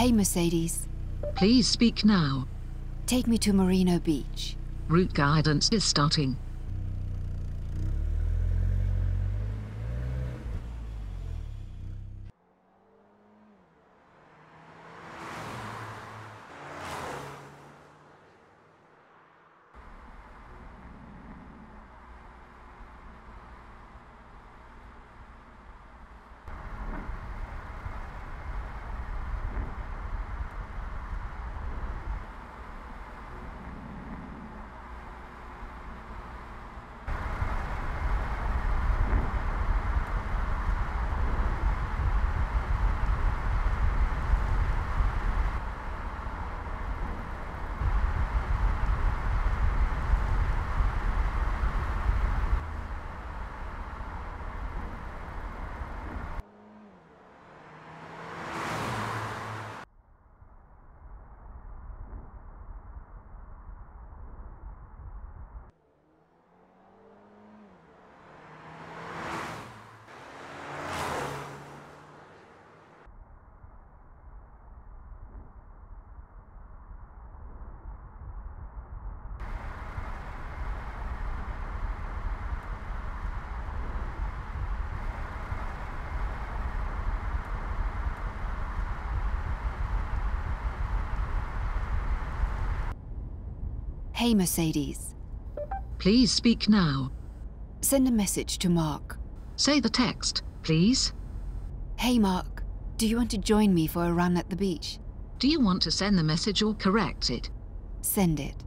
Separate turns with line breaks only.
Hey, Mercedes.
Please speak now.
Take me to Merino Beach.
Route guidance is starting.
Hey, Mercedes.
Please speak now.
Send a message to Mark.
Say the text, please.
Hey, Mark. Do you want to join me for a run at the beach?
Do you want to send the message or correct it?
Send it.